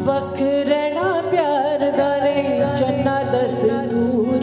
ਵੱਖ ਰਹਿਣਾ ਪਿਆਰ ਦਾ ਨਹੀਂ ਚੰਨਾ ਦਸ ਦੂਰ